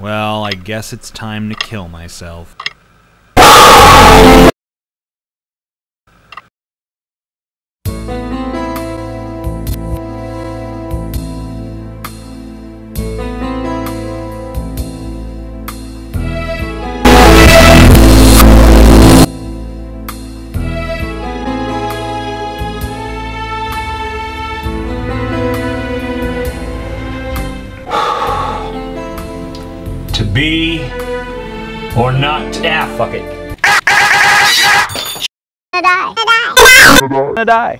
Well, I guess it's time to kill myself. To be or not to. Ah, fuck it. Gonna die. gonna die.